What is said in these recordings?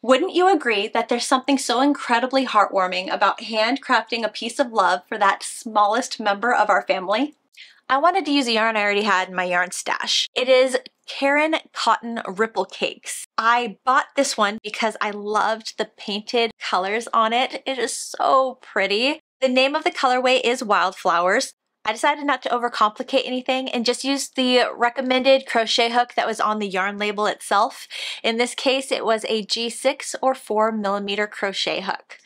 Wouldn't you agree that there's something so incredibly heartwarming about handcrafting a piece of love for that smallest member of our family? I wanted to use a yarn I already had in my yarn stash. It is Caron Cotton Ripple Cakes. I bought this one because I loved the painted colors on it. It is so pretty. The name of the colorway is Wildflowers. I decided not to overcomplicate anything and just use the recommended crochet hook that was on the yarn label itself. In this case, it was a G6 or 4 millimeter crochet hook.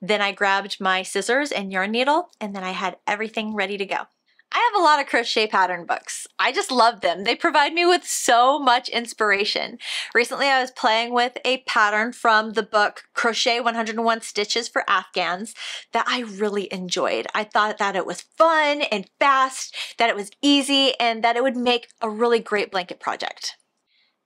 Then I grabbed my scissors and yarn needle, and then I had everything ready to go. I have a lot of crochet pattern books. I just love them. They provide me with so much inspiration. Recently I was playing with a pattern from the book Crochet 101 Stitches for Afghans that I really enjoyed. I thought that it was fun and fast, that it was easy, and that it would make a really great blanket project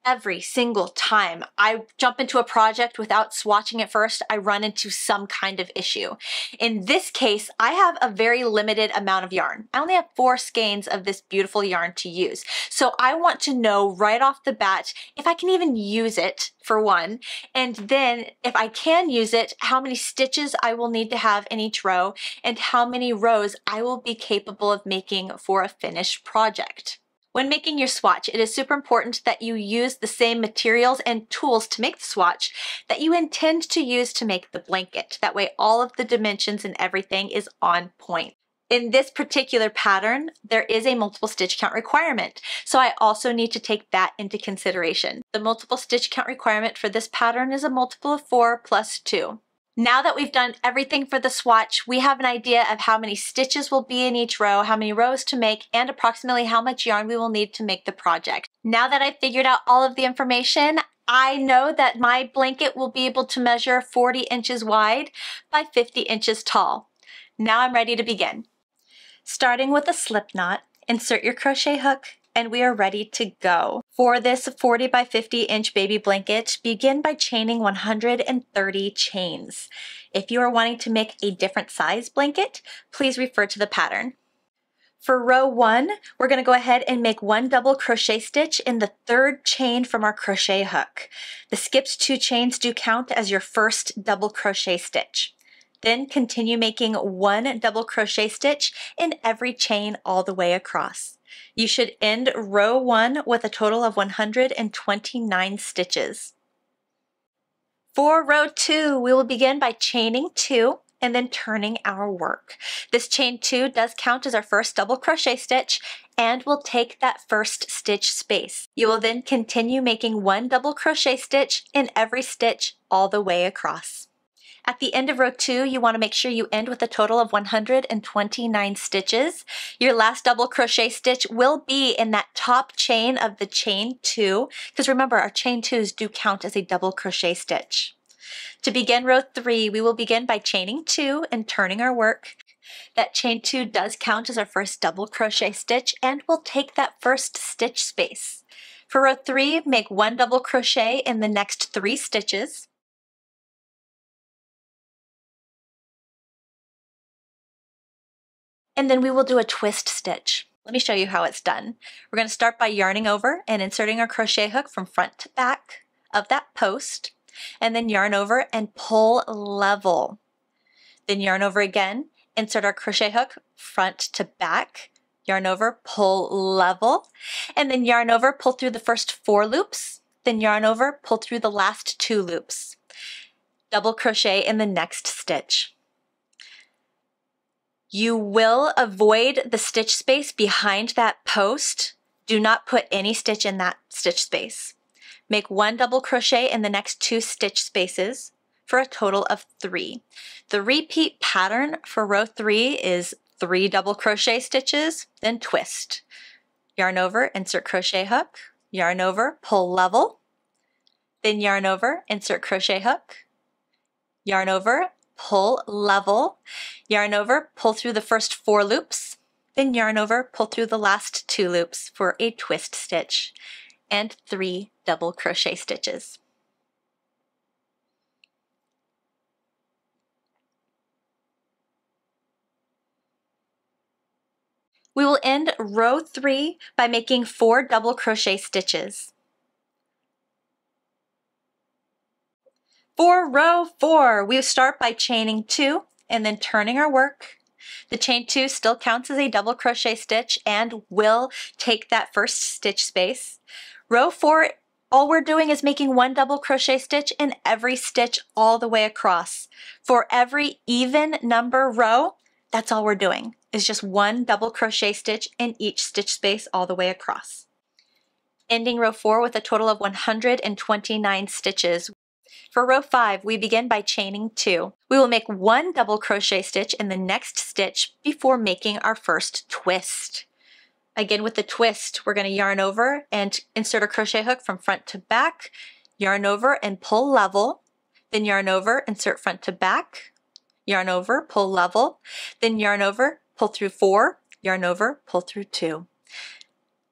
every single time I jump into a project without swatching it first, I run into some kind of issue. In this case, I have a very limited amount of yarn. I only have four skeins of this beautiful yarn to use. So I want to know right off the bat if I can even use it for one, and then if I can use it, how many stitches I will need to have in each row and how many rows I will be capable of making for a finished project. When making your swatch, it is super important that you use the same materials and tools to make the swatch that you intend to use to make the blanket. That way all of the dimensions and everything is on point. In this particular pattern, there is a multiple stitch count requirement, so I also need to take that into consideration. The multiple stitch count requirement for this pattern is a multiple of 4 plus 2. Now that we've done everything for the swatch, we have an idea of how many stitches will be in each row, how many rows to make, and approximately how much yarn we will need to make the project. Now that I've figured out all of the information, I know that my blanket will be able to measure 40 inches wide by 50 inches tall. Now I'm ready to begin. Starting with a slip knot, insert your crochet hook and we are ready to go. For this 40 by 50 inch baby blanket, begin by chaining 130 chains. If you are wanting to make a different size blanket, please refer to the pattern. For row one, we're gonna go ahead and make one double crochet stitch in the third chain from our crochet hook. The skipped two chains do count as your first double crochet stitch. Then continue making one double crochet stitch in every chain all the way across. You should end row one with a total of 129 stitches. For row two, we will begin by chaining two and then turning our work. This chain two does count as our first double crochet stitch and will take that first stitch space. You will then continue making one double crochet stitch in every stitch all the way across. At the end of row two, you wanna make sure you end with a total of 129 stitches. Your last double crochet stitch will be in that top chain of the chain two, because remember our chain twos do count as a double crochet stitch. To begin row three, we will begin by chaining two and turning our work. That chain two does count as our first double crochet stitch and we'll take that first stitch space. For row three, make one double crochet in the next three stitches. And then we will do a twist stitch. Let me show you how it's done. We're going to start by yarning over and inserting our crochet hook from front to back of that post, and then yarn over and pull level. Then yarn over again, insert our crochet hook front to back, yarn over, pull level, and then yarn over, pull through the first four loops, then yarn over, pull through the last two loops. Double crochet in the next stitch. You will avoid the stitch space behind that post. Do not put any stitch in that stitch space. Make one double crochet in the next two stitch spaces for a total of three. The repeat pattern for row three is three double crochet stitches, then twist. Yarn over, insert crochet hook, yarn over, pull level, then yarn over, insert crochet hook, yarn over, pull level, yarn over, pull through the first four loops, then yarn over, pull through the last two loops for a twist stitch, and three double crochet stitches. We will end row three by making four double crochet stitches. For row four, we start by chaining two and then turning our work. The chain two still counts as a double crochet stitch and will take that first stitch space. Row four, all we're doing is making one double crochet stitch in every stitch all the way across. For every even number row, that's all we're doing, is just one double crochet stitch in each stitch space all the way across. Ending row four with a total of 129 stitches. For row 5, we begin by chaining 2. We will make one double crochet stitch in the next stitch before making our first twist. Again with the twist, we're going to yarn over and insert a crochet hook from front to back, yarn over and pull level, then yarn over, insert front to back, yarn over, pull level, then yarn over, pull through 4, yarn over, pull through 2.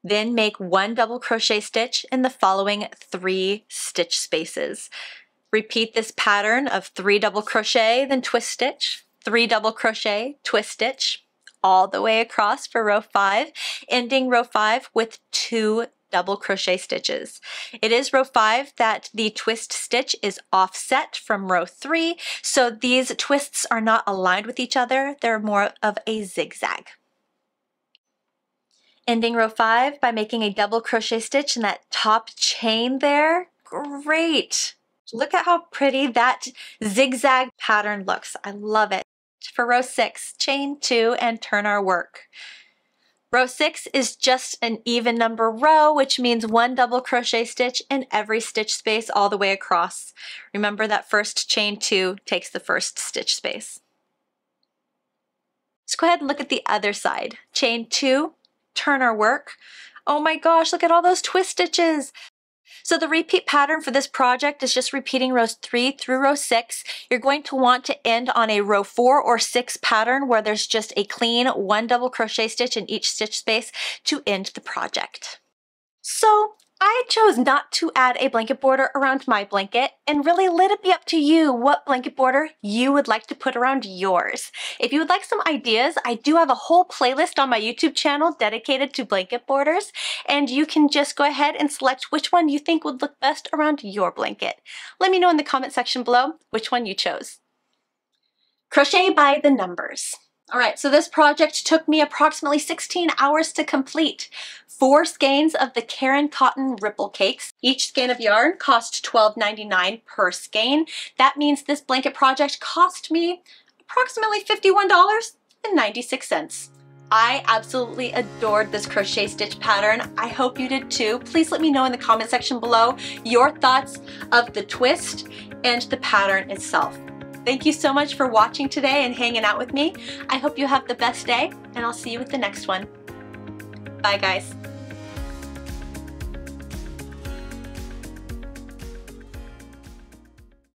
Then make one double crochet stitch in the following three stitch spaces. Repeat this pattern of three double crochet, then twist stitch, three double crochet, twist stitch, all the way across for row five, ending row five with two double crochet stitches. It is row five that the twist stitch is offset from row three, so these twists are not aligned with each other. They're more of a zigzag. Ending row five by making a double crochet stitch in that top chain there. Great. Look at how pretty that zigzag pattern looks. I love it. For row six, chain two and turn our work. Row six is just an even number row, which means one double crochet stitch in every stitch space all the way across. Remember that first chain two takes the first stitch space. Let's go ahead and look at the other side. Chain two, turn our work. Oh my gosh, look at all those twist stitches. So the repeat pattern for this project is just repeating rows three through row six. You're going to want to end on a row four or six pattern where there's just a clean one double crochet stitch in each stitch space to end the project. So I chose not to add a blanket border around my blanket and really let it be up to you what blanket border you would like to put around yours. If you would like some ideas, I do have a whole playlist on my YouTube channel dedicated to blanket borders and you can just go ahead and select which one you think would look best around your blanket. Let me know in the comment section below which one you chose. Crochet by the numbers. All right, so this project took me approximately 16 hours to complete. Four skeins of the Caron Cotton Ripple Cakes. Each skein of yarn cost $12.99 per skein. That means this blanket project cost me approximately $51.96. I absolutely adored this crochet stitch pattern. I hope you did too. Please let me know in the comment section below your thoughts of the twist and the pattern itself. Thank you so much for watching today and hanging out with me. I hope you have the best day, and I'll see you with the next one. Bye, guys.